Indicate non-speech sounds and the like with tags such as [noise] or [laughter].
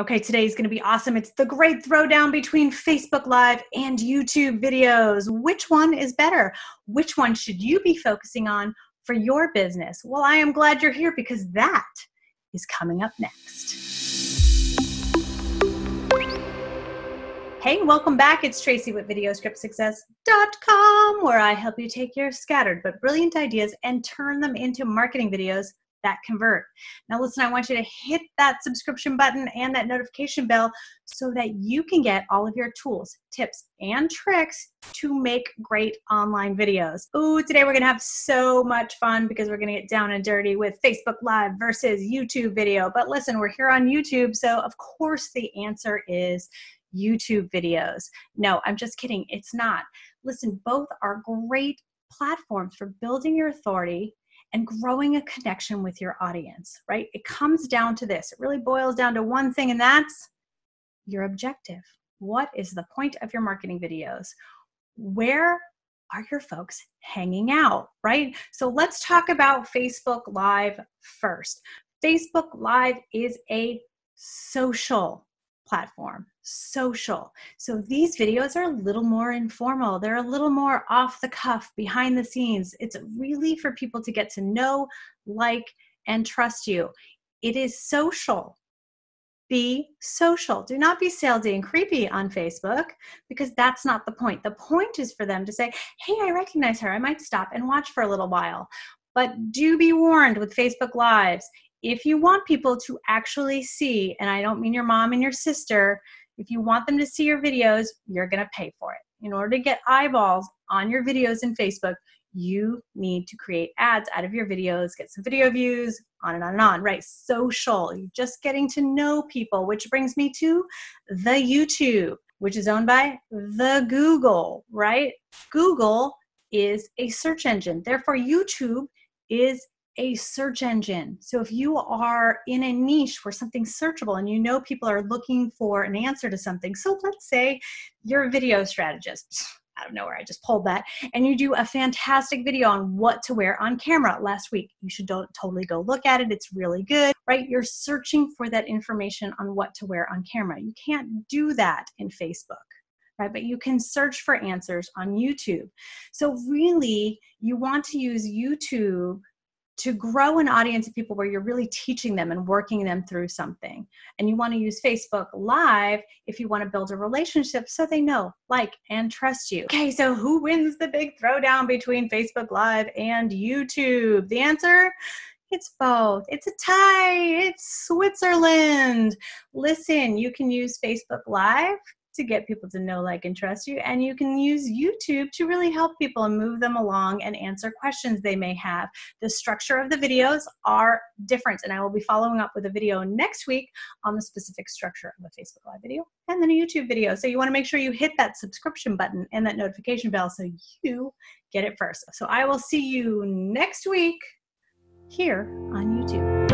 Okay, today is going to be awesome. It's the great throwdown between Facebook Live and YouTube videos. Which one is better? Which one should you be focusing on for your business? Well, I am glad you're here because that is coming up next. Hey, welcome back. It's Tracy with VideoScriptSuccess.com, where I help you take your scattered but brilliant ideas and turn them into marketing videos that convert. Now, listen, I want you to hit that subscription button and that notification bell so that you can get all of your tools, tips, and tricks to make great online videos. Ooh, today we're gonna have so much fun because we're gonna get down and dirty with Facebook Live versus YouTube video. But listen, we're here on YouTube, so of course the answer is YouTube videos. No, I'm just kidding. It's not. Listen, both are great platforms for building your authority and growing a connection with your audience, right? It comes down to this. It really boils down to one thing, and that's your objective. What is the point of your marketing videos? Where are your folks hanging out, right? So let's talk about Facebook Live first. Facebook Live is a social platform, social. So these videos are a little more informal. They're a little more off the cuff, behind the scenes. It's really for people to get to know, like, and trust you. It is social. Be social. Do not be salesy and creepy on Facebook because that's not the point. The point is for them to say, hey, I recognize her. I might stop and watch for a little while. But do be warned with Facebook Lives, if you want people to actually see, and I don't mean your mom and your sister, if you want them to see your videos, you're going to pay for it. In order to get eyeballs on your videos in Facebook, you need to create ads out of your videos, get some video views, on and on and on, right? Social, you're just getting to know people, which brings me to the YouTube, which is owned by the Google, right? Google is a search engine. Therefore, YouTube is a search engine. So if you are in a niche where something's searchable and you know people are looking for an answer to something, so let's say you're a video strategist. [sighs] Out of nowhere, I just pulled that, and you do a fantastic video on what to wear on camera last week. You should totally go look at it. It's really good, right? You're searching for that information on what to wear on camera. You can't do that in Facebook right? But you can search for answers on YouTube. So, really, you want to use YouTube to grow an audience of people where you're really teaching them and working them through something. And you want to use Facebook Live if you want to build a relationship so they know, like, and trust you. Okay, so who wins the big throwdown between Facebook Live and YouTube? The answer? It's both. It's a tie. It's Switzerland. Listen, you can use Facebook Live to get people to know, like, and trust you. And you can use YouTube to really help people and move them along and answer questions they may have. The structure of the videos are different, and I will be following up with a video next week on the specific structure of a Facebook Live video and then a YouTube video. So you want to make sure you hit that subscription button and that notification bell so you get it first. So I will see you next week here on YouTube.